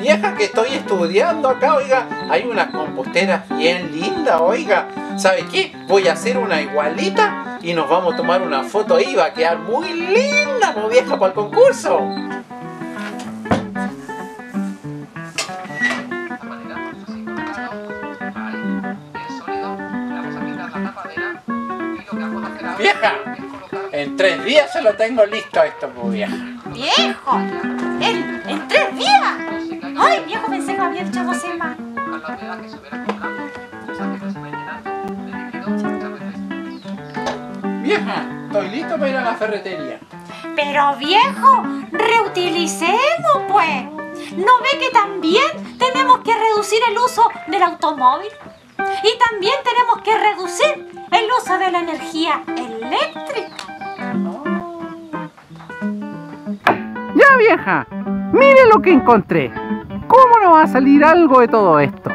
Vieja que estoy estudiando acá, oiga, hay una compostera bien linda, oiga. ¿Sabe qué? Voy a hacer una igualita y nos vamos a tomar una foto ahí, va a quedar muy linda, ¿no, vieja, para el concurso. Vieja, en tres días se lo tengo listo esto, pues vieja. ¡Viejo! ¿En, en tres días? Había hecho dos semanas. Vieja, estoy listo para ir a la ferretería. Pero viejo, reutilicemos pues. ¿No ve que también tenemos que reducir el uso del automóvil? Y también tenemos que reducir el uso de la energía eléctrica. Ya vieja, mire lo que encontré. ¿Cómo no va a salir algo de todo esto?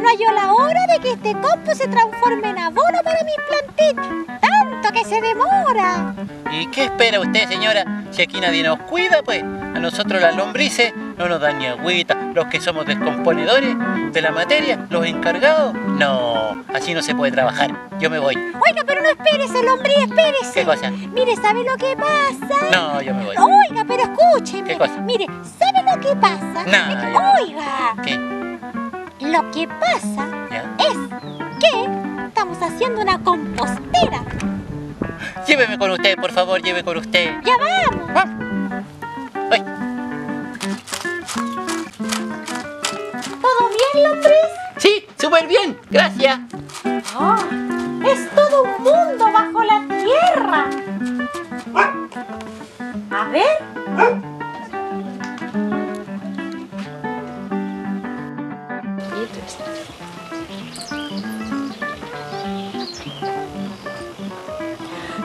No hallo la hora de que este compost se transforme en abono para mis plantitas. ¡Tanto que se demora! ¿Y qué espera usted, señora? Si aquí nadie nos cuida, pues. A nosotros las lombrices no nos dan ni agüita. Los que somos descomponedores de la materia, los encargados. No, así no se puede trabajar. Yo me voy. Oiga, pero no espérese, lombriz, espérese. ¿Qué cosa? Mire, ¿sabe lo que pasa? No, yo me voy. Oiga, pero escúcheme. ¿Qué cosa? Mire, ¿sabe lo que pasa? No, Es que- ya. Oiga, ¿Qué? lo que pasa ¿Ya? es que estamos haciendo una compostera. Lléveme con usted, por favor, lleve con usted. Ya vamos. Ay, ¿Todo bien, lombriz? sí, súper bien, gracias. Ah, es todo un mundo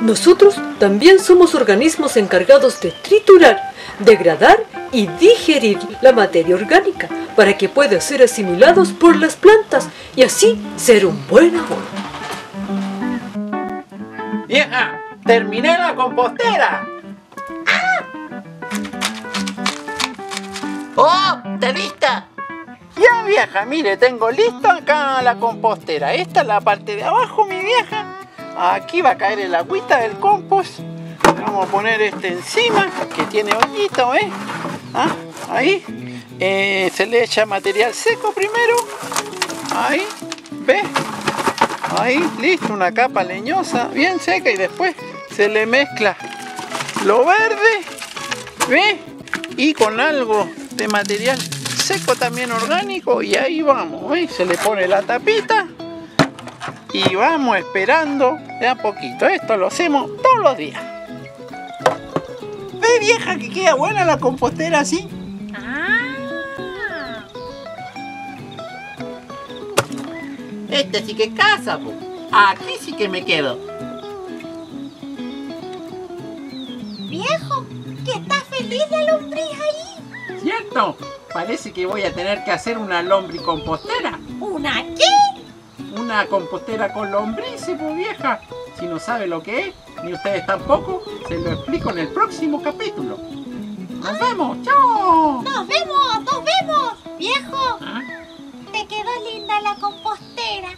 Nosotros también somos organismos encargados de triturar, degradar y digerir la materia orgánica para que pueda ser asimilados por las plantas y así ser un buen abono. Vieja, terminé la compostera. ¡Oh! ¿Está lista? Ya vieja, mire, tengo listo acá la compostera. Esta es la parte de abajo, mi vieja. Aquí va a caer el agüita del compost. Vamos a poner este encima, que tiene hoyito, ¿eh? Ah, Ahí. Eh, se le echa material seco primero. Ahí, ¿ve? Ahí, listo, una capa leñosa, bien seca. Y después se le mezcla lo verde, ¿ve? Y con algo de material seco también orgánico. Y ahí vamos, ¿ve? Se le pone la tapita y vamos esperando de a poquito. Esto lo hacemos todos los días. Ve vieja que queda buena la compostera así. Ah. Este sí que es casa, po. Aquí sí que me quedo. Viejo, que está feliz la lombriz ahí. ¿Cierto? Parece que voy a tener que hacer una lombricompostera. ¿Una qué? Una compostera con lombrices, vieja. Si no sabe lo que es, ni ustedes tampoco, se lo explico en el próximo capítulo. ¡Nos vemos! ¡Chao! Nos vemos, nos vemos. Viejo, ¿Ah? te quedó linda la compostera.